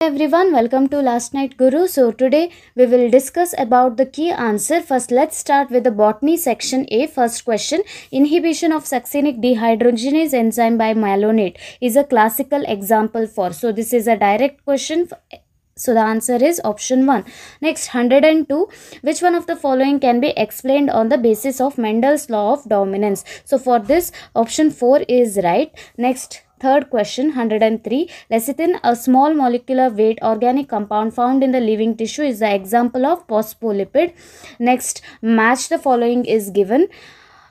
everyone welcome to Last Knight Guru. So today we will discuss about the key answer. First let's start with the botany section a first question. Inhibition of succinic dehydrogenase enzyme by malonate is a classical example for. So this is a direct question. So the answer is option 1 next 102 which one of the following can be explained on the basis of mendel's law of dominance? So for this option 4 is right. Next Third question 103. Lecithin, a small molecular weight organic compound found in the living tissue, is the example of phospholipid. Next, match the following is given.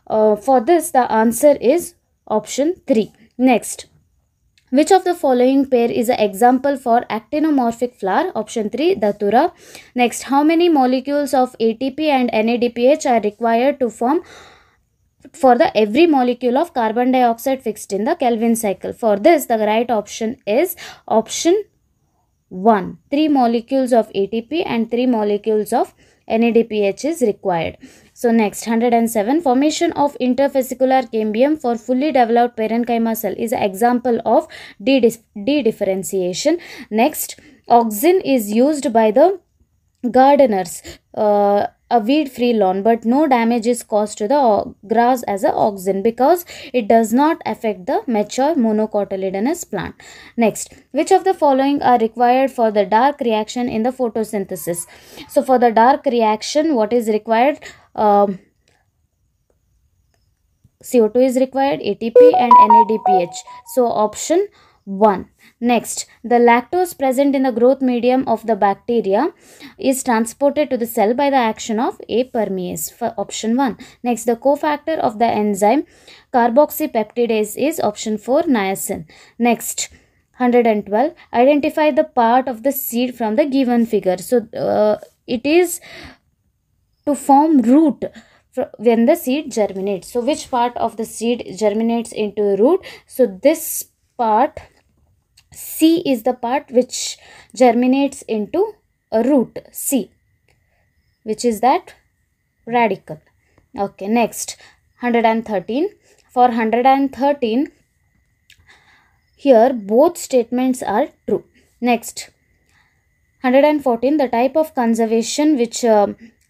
Uh, for this, the answer is option 3. Next, which of the following pair is an example for actinomorphic flower? Option 3, Datura. Next, how many molecules of ATP and NADPH are required to form for the every molecule of carbon dioxide fixed in the Calvin cycle. For this, the right option is option 1. 3 molecules of ATP and 3 molecules of NADPH is required. So next 107 formation of interfascicular cambium for fully developed parenchyma cell is an example of de-differentiation. Next auxin is used by the gardeners uh, a weed free lawn but no damage is caused to the grass as a auxin because it does not affect the mature monocotyledonous plant next which of the following are required for the dark reaction in the photosynthesis so for the dark reaction what is required um, CO2 is required, ATP and NADPH. So option 1. Next, the lactose present in the growth medium of the bacteria is transported to the cell by the action of A permease for option 1. Next, the cofactor of the enzyme carboxypeptidase is option 4 niacin. Next, 112 identify the part of the seed from the given figure so uh, it is to form root when the seed germinates so which part of the seed germinates into root so this part C is the part which germinates into a root C which is that radicle. Okay, next 113. For 113 here both statements are true. Next 114 the type of conservation which uh,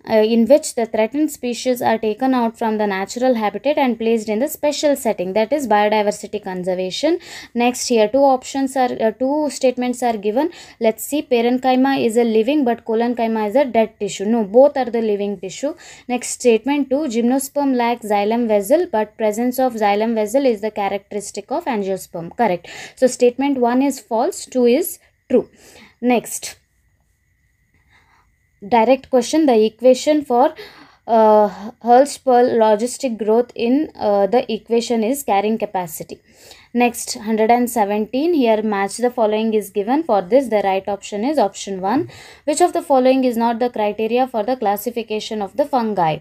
uh, in which the threatened species are taken out from the natural habitat and placed in the special setting that is biodiversity conservation. Next here two options are uh, two statements are given. Let's see parenchyma is a living but collenchyma is a dead tissue. No both are the living tissue. Next statement 2 gymnosperm lacks xylem vessel but presence of xylem vessel is the characteristic of angiosperm. Correct. So statement 1 is false 2 is true. Next direct question the equation for uh, Verhulst-Pearl logistic growth in uh, the equation is carrying capacity. Next 117 here match the following is given for this the right option is option 1 which of the following is not the criteria for the classification of the fungi.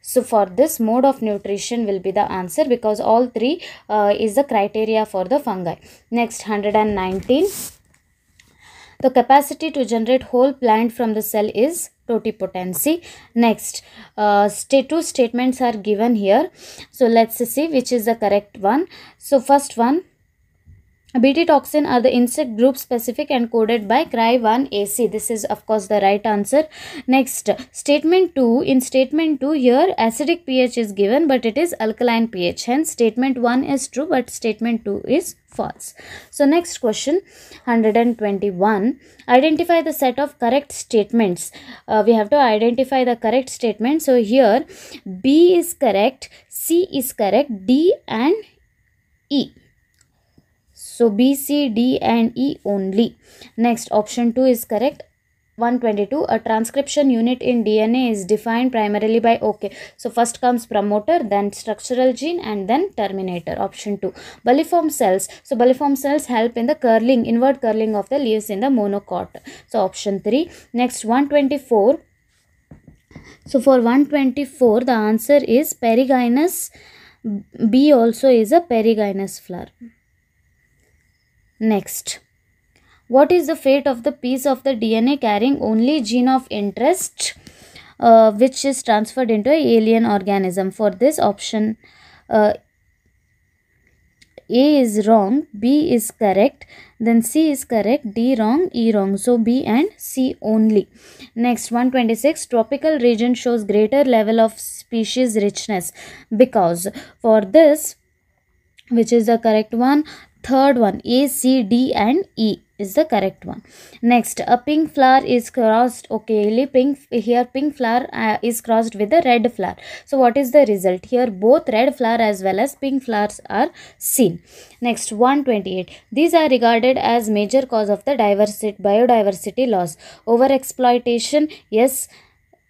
So for this mode of nutrition will be the answer because all three uh, is the criteria for the fungi. Next 119 the capacity to generate whole plant from the cell is totipotency. Next, uh, two statements are given here. So let's see which is the correct one. So first one, Bt toxin are the insect group specific and coded by Cry1AC. This is of course the right answer. Next, statement 2. In statement 2 here acidic pH is given but it is alkaline pH. Hence statement 1 is true but statement 2 is false. So next question 121. Identify the set of correct statements. Uh, we have to identify the correct statement. So here B is correct, C is correct, D and E. So B, C, D and E only. Next option 2 is correct. 122 a transcription unit in dna is defined primarily by okay so first comes promoter then structural gene and then terminator option 2 bulliform cells. So bulliform cells help in the curling inward curling of the leaves in the monocot. So option 3 next 124 so for 124 the answer is perigynous b also is a perigynous flower Next, what is the fate of the piece of the DNA carrying only gene of interest uh, which is transferred into a alien organism? For this option, uh, a is wrong b is correct then c is correct d wrong e wrong. So b and c only. Next 126 tropical region shows greater level of species richness because for this which is the correct one third one a c d and e is the correct one. Next a pink flower is crossed okay pink here pink flower uh, is crossed with the red flower. So what is the result? Here both red flower as well as pink flowers are seen. Next 128 these are regarded as major cause of the diversity biodiversity loss. Over exploitation yes.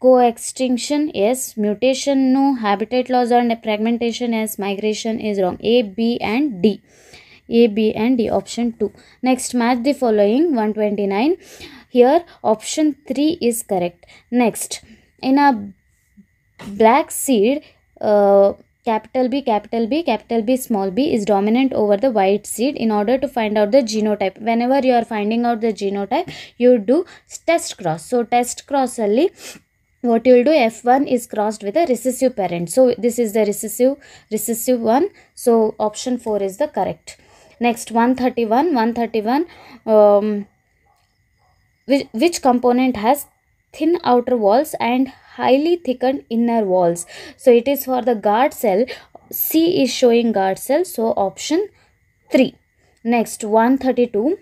Co-extinction yes. Mutation no. Habitat loss and fragmentation yes. Migration is wrong. A b and d a b and d option 2 next match the following 129 here option 3 is correct. Next in a black seed uh, capital B, capital B, capital B, small b is dominant over the white seed in order to find out the genotype. Whenever you are finding out the genotype, you do test cross. So, test cross only what you will do f1 is crossed with a recessive parent. So this is the recessive recessive one. So option 4 is the correct next 131 131 um, which, which component has thin outer walls and highly thickened inner walls? So it is for the guard cell. C is showing guard cell so option 3 next 132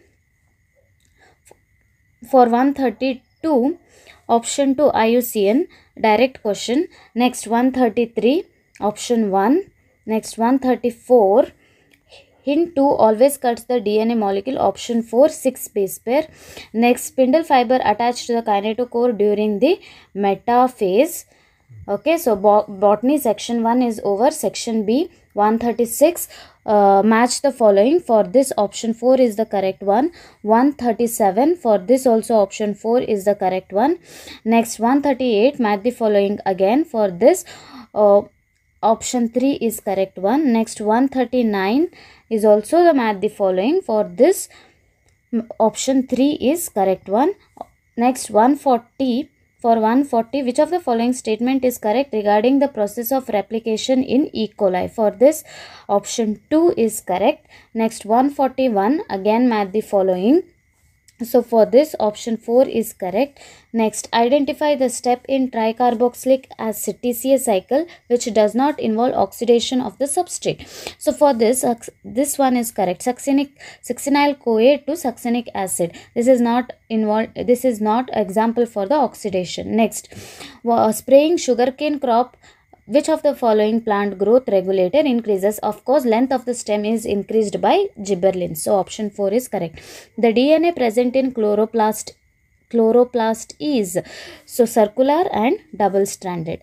for 132 option 2 IUCN direct question. Next 133 option 1 next 134 Hind 2 always cuts the DNA molecule option 4 6 base pair. Next spindle fiber attached to the kinetochore during the metaphase okay so botany section 1 is over. Section B 136 uh, match the following. For this option 4 is the correct one. 137 for this also option 4 is the correct one. Next 138 match the following again. For this uh, option 3 is correct one next 139 is also the math the following for this option 3 is correct one next 140 for 140, which of the following statement is correct regarding the process of replication in E. coli? For this, option 2 is correct. Next, 141, again math the following. So for this option 4 is correct. Next identify the step in tricarboxylic acid TCA cycle which does not involve oxidation of the substrate. So for this this one is correct. Succinic succinyl CoA to succinic acid. This is not involved this is not example for the oxidation. Next uh, spraying sugarcane crop which of the following plant growth regulator increases? Of course, length of the stem is increased by gibberellin. So, option 4 is correct. The DNA present in chloroplast chloroplast is so circular and double stranded.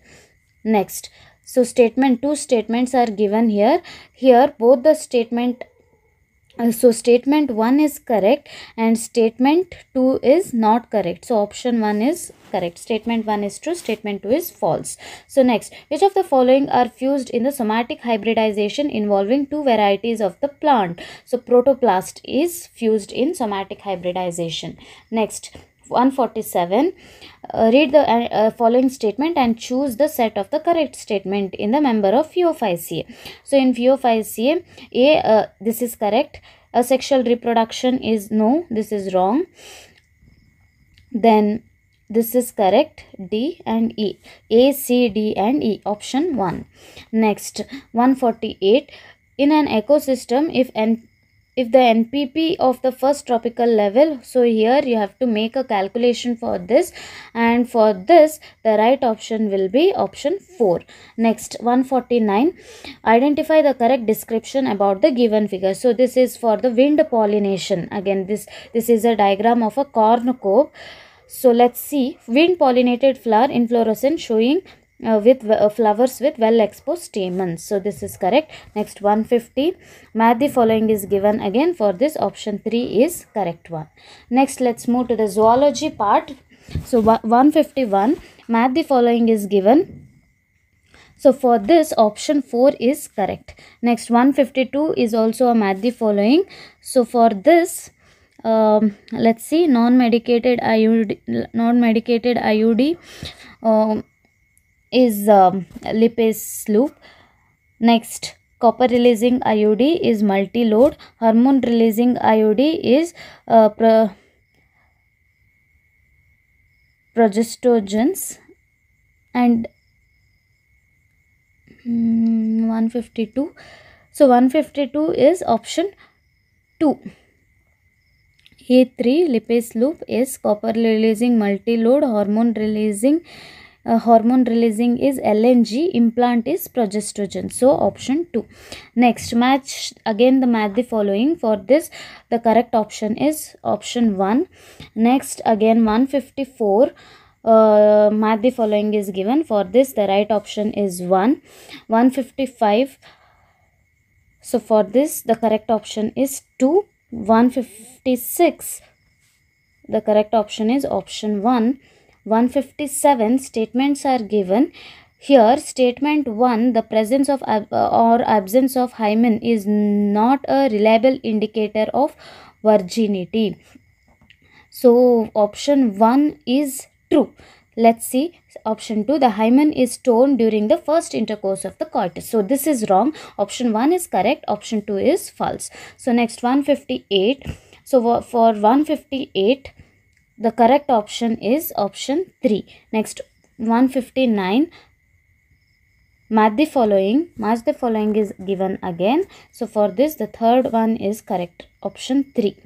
Next, so statement two statements are given here. Here both the statement uh, so statement 1 is correct and statement 2 is not correct. So option 1 is correct. Statement 1 is true statement 2 is false. So next which of the following are fused in the somatic hybridization involving two varieties of the plant? So protoplast is fused in somatic hybridization. Next 147 uh, read the uh, uh, following statement and choose the set of the correct statement in the member of Phaeophyceae. So in Phaeophyceae, A, uh, this is correct. Asexual reproduction is no, this is wrong. Then this is correct D and E. A, C, D and E. Option 1. Next, 148. In an ecosystem, if n if the npp of the first trophic level so here you have to make a calculation for this. And for this the right option will be option 4 next 149 identify the correct description about the given figure. So this is for the wind pollination. Again this this is a diagram of a corn cob. So let's see. Wind pollinated flower inflorescence showing uh, with uh, flowers with well exposed stamens. So this is correct. Next 150 math the following is given again for this. Option 3 is correct one. Next let's move to the zoology part. So 151 math the following is given. So for this option 4 is correct. Next 152 is also a math the following. So for this um, let's see non-medicated IUD non-medicated IUD um, is um, Lippes loop. Next, copper releasing IUD is multi-load. Hormone releasing IUD is uh, pro progestogens and mm, 152 so 152 is option 2 a3 Lippes loop is copper releasing multi-load hormone releasing uh, hormone releasing is LNG implant is progestogen. So option 2 next match again the match the following. For this the correct option is option 1 next again 154 uh, match the following is given. For this the right option is 1 155 so for this the correct option is 2 156 the correct option is option 1 157 statements are given. Here statement 1 the presence of or absence of hymen is not a reliable indicator of virginity. So option 1 is true. Let's see. Option 2 the hymen is torn during the first intercourse of the coitus. So this is wrong. Option 1 is correct. Option 2 is false. So next 158 so for 158 the correct option is option 3 next 159 match the following. Match the following is given again. So for this the third one is correct. Option 3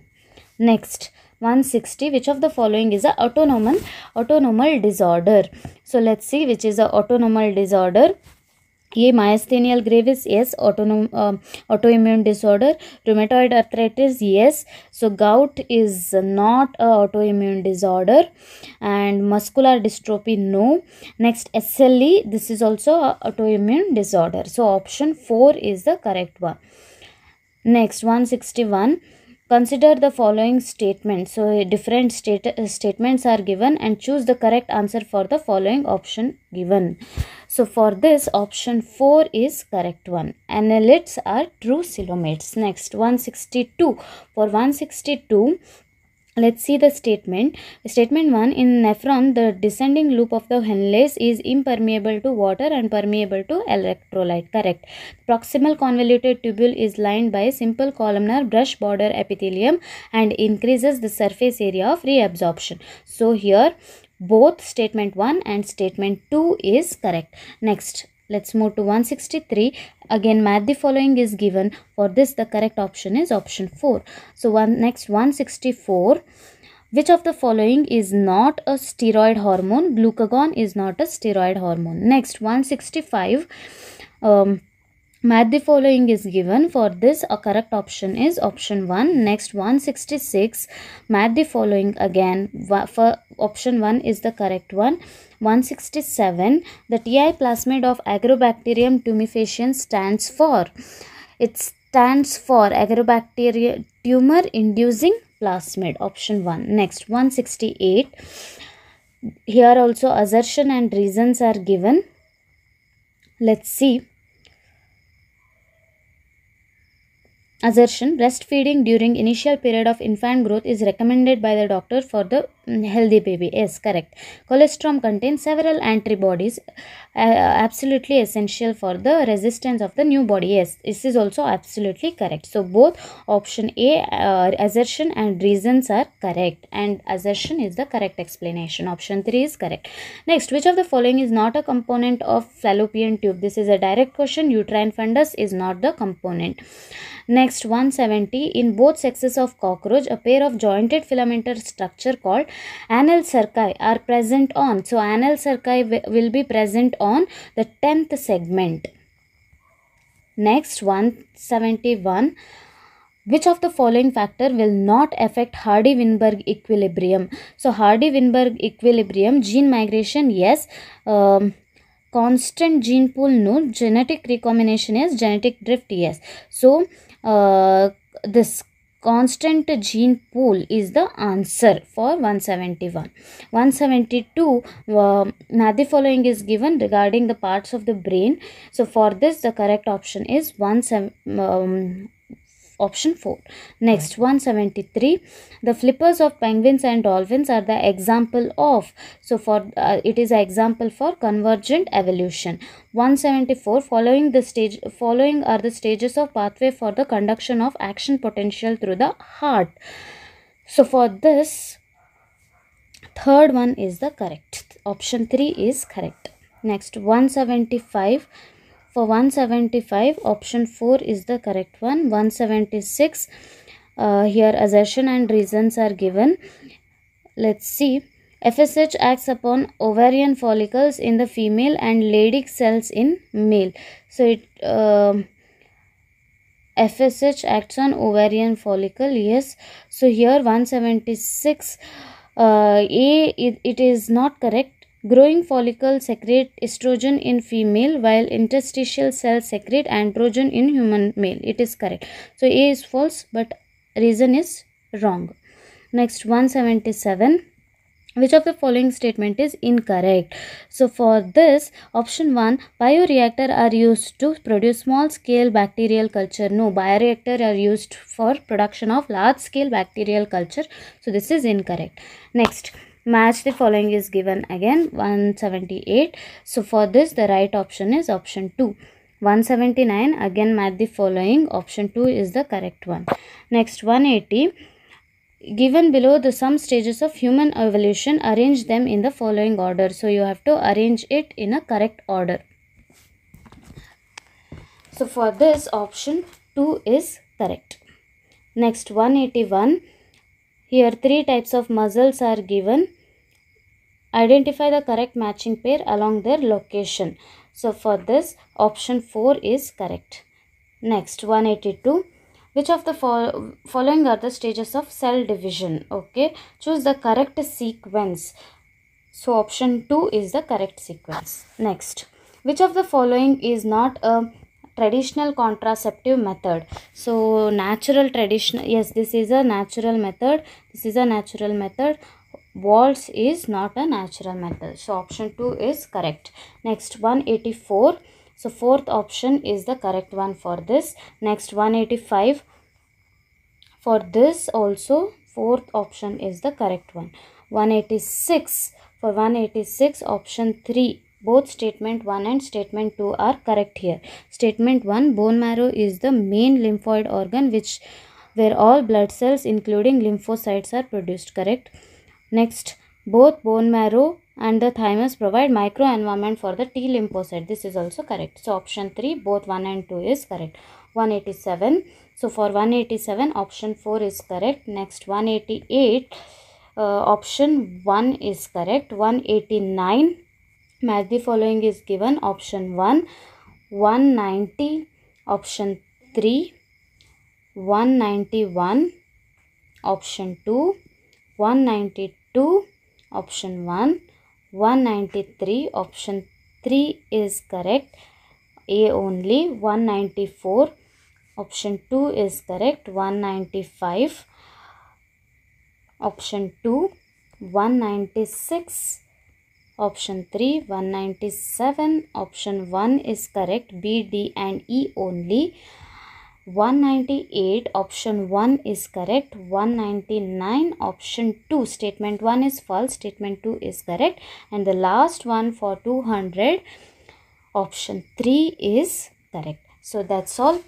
next 160 which of the following is a autonomic autonomic disorder? So let's see which is a autonomic disorder ये gravis yes autonom uh, autoimmune disorder. Rheumatoid arthritis yes so gout is not autoimmune disorder. And muscular dystrophy no. Next SLE this is also autoimmune disorder. So option 4 is the correct one. Next 161 Consider the following statements. So, different state, uh, statements are given and choose the correct answer for the following option given. So, for this option 4 is correct one. Annelids are true coelomates. Next, 162. For 162, Let's see the statement. Statement 1 In nephron, the descending loop of the Henle's is impermeable to water and permeable to electrolyte. Correct. Proximal convoluted tubule is lined by a simple columnar brush border epithelium and increases the surface area of reabsorption. So here both statement 1 and statement 2 is correct. Next, let's move to 163 again match the following is given for this the correct option is option 4 so one next 164 which of the following is not a steroid hormone glucagon is not a steroid hormone next 165 um, Match the following is given. For this, a correct option is option 1. Next, 166. Match the following again. For option 1 is the correct one. 167. The TI plasmid of Agrobacterium tumefaciens stands for. It stands for Agrobacterium tumor inducing plasmid. Option 1. Next, 168. Here also assertion and reasons are given. Let's see. Assertion breastfeeding during initial period of infant growth is recommended by the doctor for the mm, healthy baby. Yes correct. Colostrum contains several antibodies uh, absolutely essential for the resistance of the new body. Yes this is also absolutely correct. So both option a uh, assertion and reasons are correct and assertion is the correct explanation. Option 3 is correct. Next which of the following is not a component of fallopian tube? This is a direct question. Uterine fundus is not the component. Next 170 in both sexes of cockroach a pair of jointed filamentous structure called anal cerci are present on. So anal cerci will be present on the 10th segment. Next 171 which of the following factor will not affect Hardy-Weinberg equilibrium? So Hardy-Weinberg equilibrium, gene migration, yes. Um, constant gene pool, no. Genetic recombination, is Genetic drift, yes. So this constant gene pool is the answer for 171 172 uh, now the following is given regarding the parts of the brain. So for this the correct option is one um, option 4 next 173 the flippers of penguins and dolphins are the example of so for uh, it is an example for convergent evolution. 174 following the stage following are the stages of pathway for the conduction of action potential through the heart. So for this third one is the correct. Option 3 is correct. Next 175 for 175 option 4 is the correct one. 176 uh, here assertion and reasons are given. Let's see. FSH acts upon ovarian follicles in the female and Leydig cells in male. So it um FSH acts on ovarian follicle yes. So here 176 uh, A it, it is not correct growing follicle secrete estrogen in female while interstitial cells secrete androgen in human male. It is correct. So A is false but reason is wrong. Next 177 which of the following statement is incorrect? So for this option 1 bioreactor are used to produce small scale bacterial culture. No bioreactor are used for production of large scale bacterial culture. So this is incorrect. Next match the following is given again 178 so for this the right option is option 2 179 again match the following. Option 2 is the correct one. Next 180 given below the some stages of human evolution arrange them in the following order. So you have to arrange it in a correct order. So for this option 2 is correct. Next 181 here three types of muscles are given. Identify the correct matching pair along their location. So for this option 4 is correct. Next 182 which of the fo- following are the stages of cell division? Okay choose the correct sequence. So option 2 is the correct sequence. Next which of the following is not a traditional contraceptive method. So natural traditional yes this is a natural method. This is a natural method. Vaults is not a natural method. So option 2 is correct. Next 184 so fourth option is the correct one for this. Next 185 for this also fourth option is the correct one. 186 for 186 option 3 both statement 1 and statement 2 are correct here statement 1 bone marrow is the main lymphoid organ which where all blood cells including lymphocytes are produced correct next both bone marrow and the thymus provide microenvironment for the T lymphocyte. This is also correct. So option 3 both 1 and 2 is correct. 187. So for 187 option 4 is correct. Next 188 uh, option 1 is correct. 189 match the following is given. Option 1 190 option 3 191 option 2 192 option 1 193 option 3 is correct. A only 194 option 2 is correct 195 option 2 196 option 3 197 option 1 is correct. B d and e only. 198 option 1 is correct. 199 option 2 statement 1 is false. Statement 2 is correct. And the last one for 200 option 3 is correct. So that's all